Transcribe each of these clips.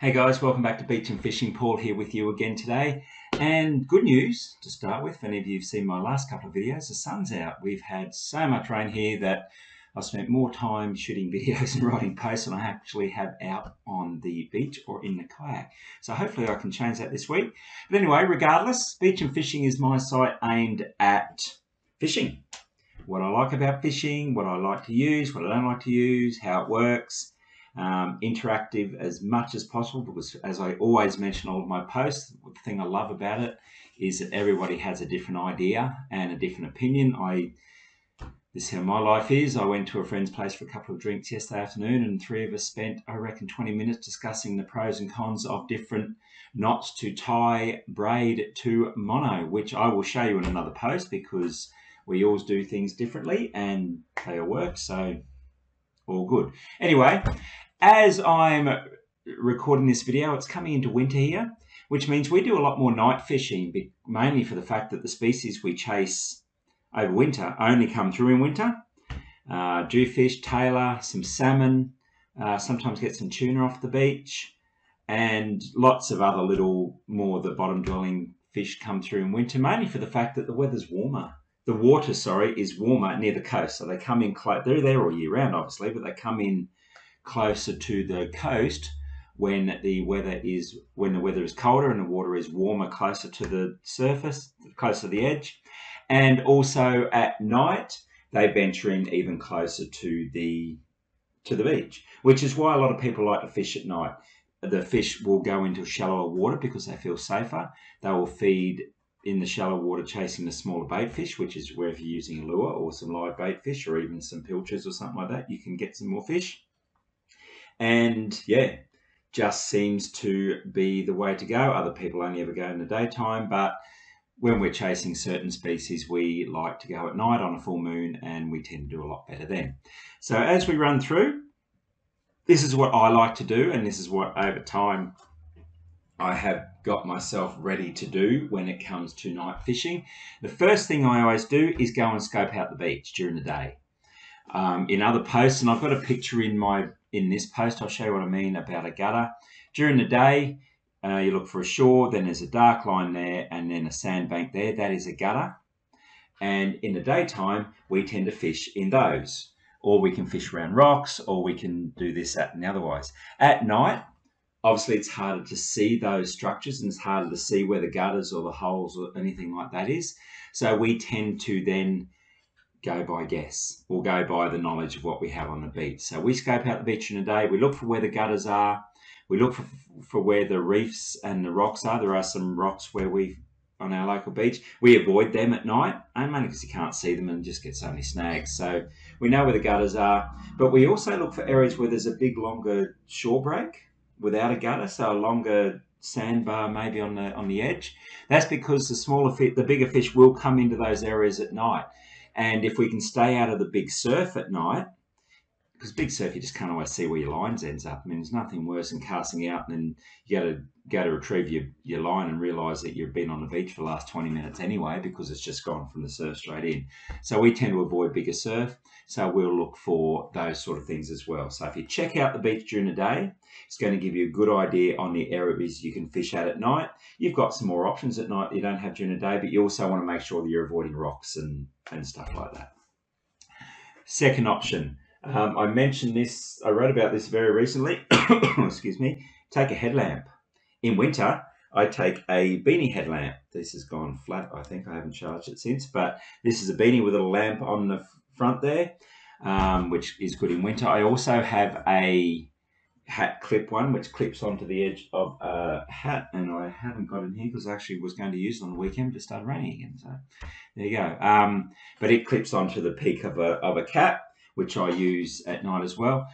Hey guys, welcome back to Beach and Fishing. Paul here with you again today. And good news to start with, if any of you have seen my last couple of videos, the sun's out. We've had so much rain here that I've spent more time shooting videos and writing posts than I actually have out on the beach or in the kayak. So hopefully I can change that this week. But anyway, regardless, Beach and Fishing is my site aimed at fishing. What I like about fishing, what I like to use, what I don't like to use, how it works, um, interactive as much as possible because as I always mention all of my posts, the thing I love about it is that everybody has a different idea and a different opinion. I this is how my life is. I went to a friend's place for a couple of drinks yesterday afternoon and three of us spent, I reckon, 20 minutes discussing the pros and cons of different knots to tie braid to mono, which I will show you in another post because we always do things differently and they all work. So all good. Anyway, as I'm recording this video, it's coming into winter here, which means we do a lot more night fishing, mainly for the fact that the species we chase over winter only come through in winter. Uh, jewfish, tailor, some salmon, uh, sometimes get some tuna off the beach, and lots of other little more the bottom dwelling fish come through in winter, mainly for the fact that the weather's warmer the water, sorry, is warmer near the coast. So they come in close. They're there all year round, obviously, but they come in closer to the coast when the weather is when the weather is colder and the water is warmer, closer to the surface, closer to the edge, and also at night they venture in even closer to the to the beach, which is why a lot of people like to fish at night. The fish will go into shallower water because they feel safer. They will feed in the shallow water chasing the smaller bait fish, which is where if you're using a lure or some live bait fish or even some pilchards or something like that, you can get some more fish. And yeah, just seems to be the way to go. Other people only ever go in the daytime, but when we're chasing certain species, we like to go at night on a full moon and we tend to do a lot better then. So as we run through, this is what I like to do, and this is what over time I have got myself ready to do when it comes to night fishing. The first thing I always do is go and scope out the beach during the day. Um, in other posts, and I've got a picture in my in this post, I'll show you what I mean about a gutter. During the day, uh, you look for a shore, then there's a dark line there, and then a sandbank there. That is a gutter. And in the daytime, we tend to fish in those. Or we can fish around rocks, or we can do this, that, and otherwise. At night, obviously it's harder to see those structures and it's harder to see where the gutters or the holes or anything like that is. So we tend to then go by guess or go by the knowledge of what we have on the beach. So we scope out the beach in a day, we look for where the gutters are, we look for, for where the reefs and the rocks are. There are some rocks where we on our local beach. We avoid them at night, and mainly because you can't see them and just get so many snags. So we know where the gutters are, but we also look for areas where there's a big, longer shore break without a gutter, so a longer sandbar maybe on the on the edge. That's because the smaller fish, the bigger fish will come into those areas at night. And if we can stay out of the big surf at night, because big surf you just can't always see where your lines ends up. I mean, there's nothing worse than casting out and then you got to go to retrieve your, your line and realise that you've been on the beach for the last 20 minutes anyway because it's just gone from the surf straight in. So we tend to avoid bigger surf. So we'll look for those sort of things as well. So if you check out the beach during the day, it's going to give you a good idea on the areas you can fish at at night. You've got some more options at night you don't have during the day, but you also want to make sure that you're avoiding rocks and, and stuff like that. Second option, um, I mentioned this, I wrote about this very recently. Excuse me. Take a headlamp. In winter, I take a beanie headlamp. This has gone flat, I think. I haven't charged it since, but this is a beanie with a lamp on the front there, um, which is good in winter. I also have a hat clip one, which clips onto the edge of a hat, and I haven't got it here because I actually was going to use it on the weekend, but it started raining again. So there you go. Um, but it clips onto the peak of a, of a cap which I use at night as well.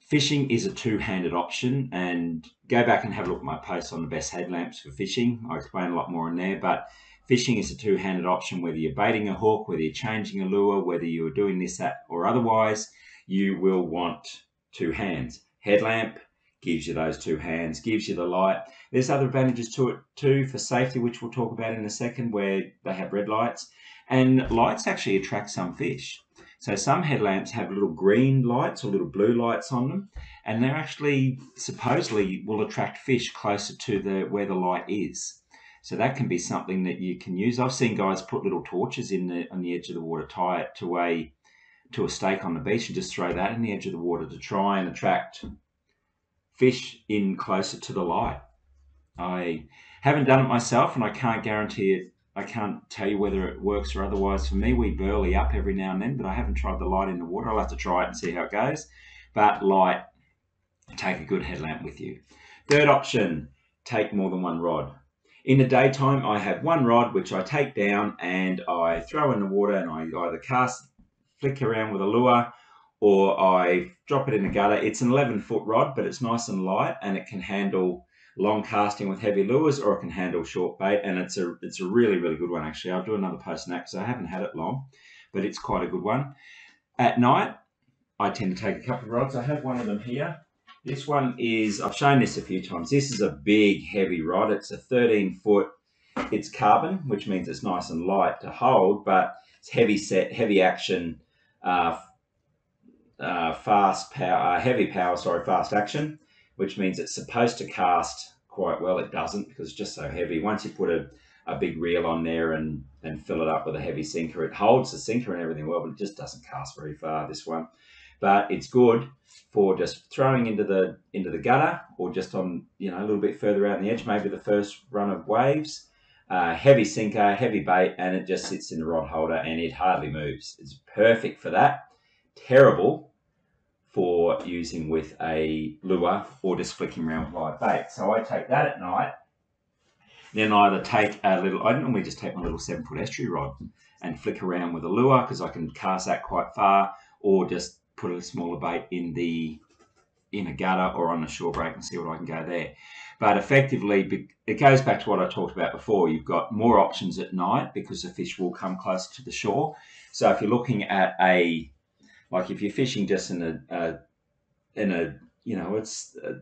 Fishing is a two-handed option and go back and have a look at my post on the best headlamps for fishing. I explain a lot more in there, but fishing is a two-handed option whether you're baiting a hook, whether you're changing a lure, whether you're doing this, that, or otherwise, you will want two hands. Headlamp gives you those two hands, gives you the light. There's other advantages to it too for safety, which we'll talk about in a second, where they have red lights. And lights actually attract some fish. So some headlamps have little green lights or little blue lights on them, and they're actually supposedly will attract fish closer to the where the light is. So that can be something that you can use. I've seen guys put little torches in the on the edge of the water, tie it to a to a stake on the beach, and just throw that in the edge of the water to try and attract fish in closer to the light. I haven't done it myself, and I can't guarantee it. I can't tell you whether it works or otherwise. For me, we berley up every now and then, but I haven't tried the light in the water. I'll have to try it and see how it goes. But light, take a good headlamp with you. Third option, take more than one rod. In the daytime, I have one rod which I take down and I throw in the water and I either cast, flick around with a lure or I drop it in the gutter. It's an 11 foot rod, but it's nice and light and it can handle long casting with heavy lures or it can handle short bait. And it's a, it's a really, really good one actually. I'll do another post that because I haven't had it long, but it's quite a good one. At night, I tend to take a couple of rods. I have one of them here. This one is, I've shown this a few times. This is a big, heavy rod. It's a 13 foot. It's carbon, which means it's nice and light to hold, but it's heavy set, heavy action, uh, uh, fast power, uh, heavy power, sorry, fast action, which means it's supposed to cast quite well. It doesn't because it's just so heavy. Once you put a, a big reel on there and, and fill it up with a heavy sinker, it holds the sinker and everything well, but it just doesn't cast very far, this one but it's good for just throwing into the into the gutter or just on you know a little bit further out on the edge, maybe the first run of waves. Uh, heavy sinker, heavy bait, and it just sits in the rod holder and it hardly moves. It's perfect for that. Terrible for using with a lure or just flicking around with live bait. So I take that at night. Then I either take a little, I normally just take my little seven foot estuary rod and flick around with a lure because I can cast that quite far or just put a smaller bait in the in a gutter or on a shore break and see what I can go there. But effectively, it goes back to what I talked about before. You've got more options at night because the fish will come closer to the shore. So if you're looking at a, like if you're fishing just in a, a in a, you know, it's a,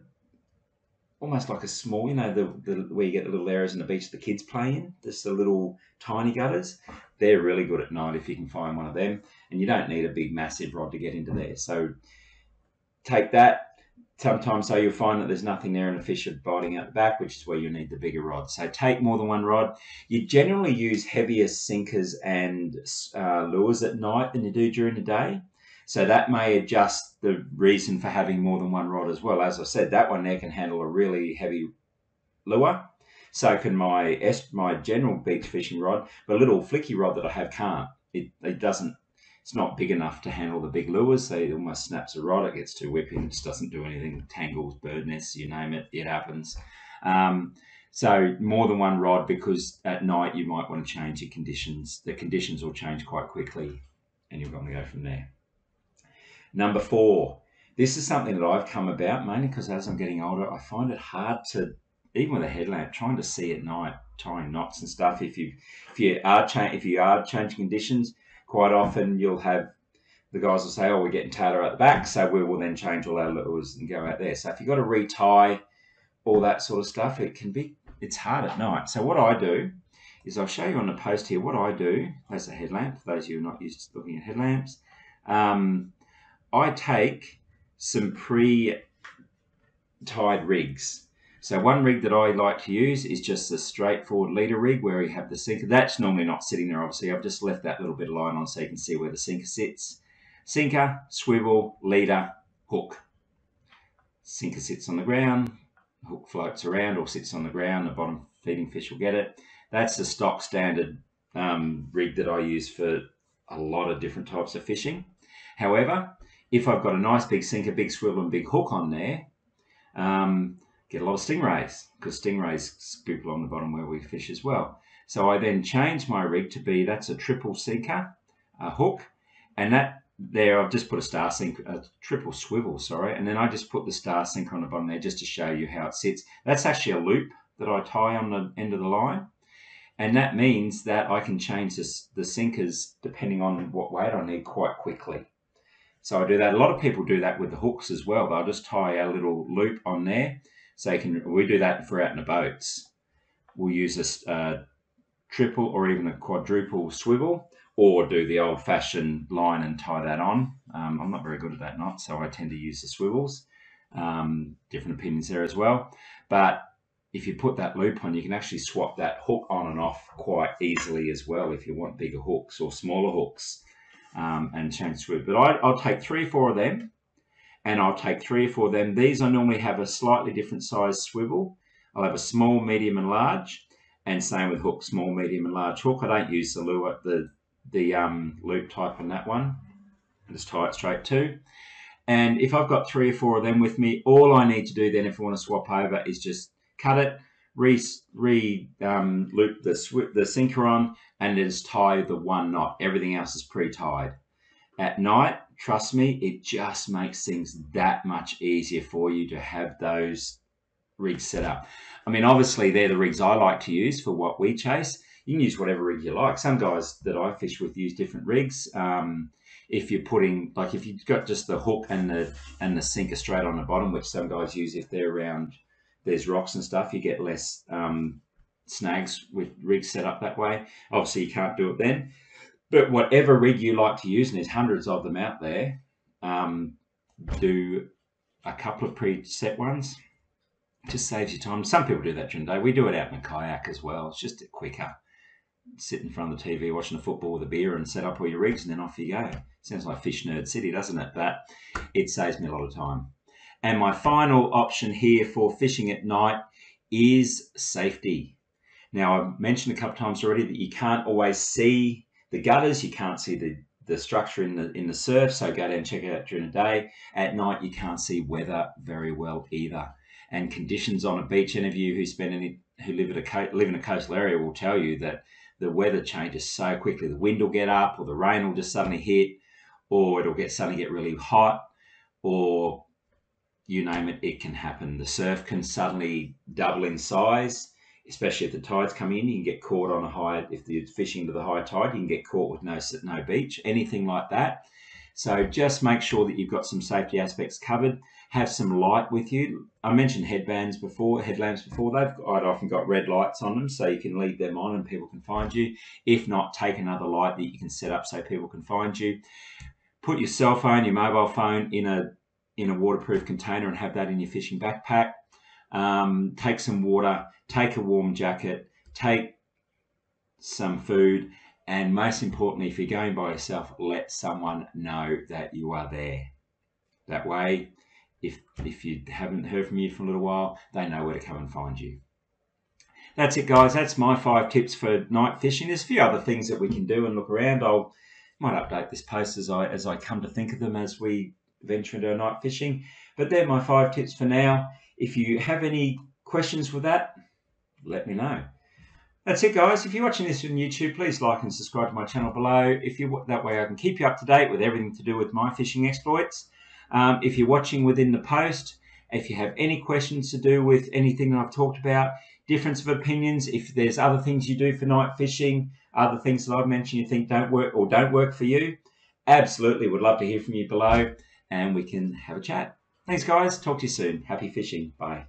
almost like a small, you know, the, the where you get the little areas in the beach the kids play in, just the little tiny gutters. They're really good at night if you can find one of them, and you don't need a big massive rod to get into there. So take that. Sometimes so you'll find that there's nothing there and the fish are biting out the back, which is where you need the bigger rod. So take more than one rod. You generally use heavier sinkers and uh, lures at night than you do during the day. So that may adjust the reason for having more than one rod as well. As I said, that one there can handle a really heavy lure. So can my my general beach fishing rod, but a little flicky rod that I have can't. It, it doesn't. It's not big enough to handle the big lures. So it almost snaps a rod. It gets too whipping. It just doesn't do anything. Tangles, bird nests, you name it. It happens. Um, so more than one rod because at night you might want to change your conditions. The conditions will change quite quickly, and you're going to go from there. Number four, this is something that I've come about mainly because as I'm getting older, I find it hard to, even with a headlamp, trying to see at night, tying knots and stuff. If you if you are cha- if you are changing conditions, quite often you'll have the guys will say, "Oh, we're getting tailor at the back," so we will then change all our lures and go out there. So if you've got to retie all that sort of stuff, it can be it's hard at night. So what I do is I'll show you on the post here what I do as a headlamp. For those of you who are not used to looking at headlamps. Um, I take some pre-tied rigs. So one rig that I like to use is just a straightforward leader rig where you have the sinker. That's normally not sitting there, obviously. I've just left that little bit of line on so you can see where the sinker sits. Sinker, swivel, leader, hook. Sinker sits on the ground, hook floats around or sits on the ground, the bottom feeding fish will get it. That's the stock standard um, rig that I use for a lot of different types of fishing. However, if I've got a nice big sinker, big swivel, and big hook on there, um, get a lot of stingrays because stingrays scoop along the bottom where we fish as well. So I then change my rig to be that's a triple sinker, a hook, and that there I've just put a star sink, a triple swivel, sorry, and then I just put the star sinker on the bottom there just to show you how it sits. That's actually a loop that I tie on the end of the line. And that means that I can change this, the sinkers depending on what weight I need quite quickly. So I do that. A lot of people do that with the hooks as well. They'll just tie a little loop on there. So you can, we do that for out in the boats. We'll use a, triple or even a quadruple swivel or do the old fashioned line and tie that on. Um, I'm not very good at that knot, so I tend to use the swivels. Um, different opinions there as well. But if you put that loop on, you can actually swap that hook on and off quite easily as well if you want bigger hooks or smaller hooks um, and change swivels. But I, I'll take three or four of them and I'll take three or four of them. These I normally have a slightly different size swivel. I'll have a small, medium and large and same with hook, small, medium and large hook. I don't use the lure, the, the um, loop type on that one. I just tie it straight to. And if I've got three or four of them with me, all I need to do then if I want to swap over is just cut it, re, re um, loop the, the sinker on, and just tie the one knot. Everything else is pre-tied. At night, trust me, it just makes things that much easier for you to have those rigs set up. I mean, obviously, they're the rigs I like to use for what we chase. You can use whatever rig you like. Some guys that I fish with use different rigs. Um, if you're putting like if you've got just the hook and the and the sinker straight on the bottom, which some guys use if they're around there's rocks and stuff, you get less um, snags with rigs set up that way. Obviously, you can't do it then. But whatever rig you like to use, and there's hundreds of them out there, um, do a couple of preset ones. Just saves you time. Some people do that during the day. We do it out in a kayak as well. It's just quicker. Sit in front of the TV watching the football with a beer and set up all your rigs, and then off you go. Sounds like Fish Nerd City, doesn't it? But it saves me a lot of time. And my final option here for fishing at night is safety. Now, I've mentioned a couple times already that you can't always see the gutters, you can't see the, the structure in the in the surf, so go down and check it out during the day. At night, you can't see weather very well either. And conditions on a beach, any of you who spend any who live at a live in a coastal area will tell you that the weather changes so quickly. The wind will get up, or the rain will just suddenly hit, or it'll get suddenly get really hot, or you name it, it can happen. The surf can suddenly double in size, especially if the tides come in. You can get caught on a high, if you're fishing to the high tide, you can get caught with no, no beach, anything like that. So just make sure that you've got some safety aspects covered. Have some light with you. I mentioned headbands before, headlamps before. They've I'd often got red lights on them, so you can leave them on and people can find you. If not, take another light that you can set up so people can find you. Put your cell phone, your mobile phone in a in a waterproof container and have that in your fishing backpack. Um, take some water, take a warm jacket, take some food, and most importantly, if you're going by yourself, let someone know that you are there. That way, if, if you haven't heard from you for a little while, they know where to come and find you. That's it, guys. That's my five tips for night fishing. There's a few other things that we can do and look around. I'll might update this post as I as I come to think of them as we venture into night fishing. But they're my five tips for now. If you have any questions with that, let me know. That's it, guys. If you're watching this on YouTube, please like and subscribe to my channel below. If you that way, I can keep you up to date with everything to do with my fishing exploits. Um, if you're watching within the post, if you have any questions to do with anything that I've talked about, difference of opinions, if there's other things you do for night fishing, other things that I've mentioned you think don't work or don't work for you, absolutely would love to hear from you below and we can have a chat. Thanks, guys. Talk to you soon. Happy fishing. Bye.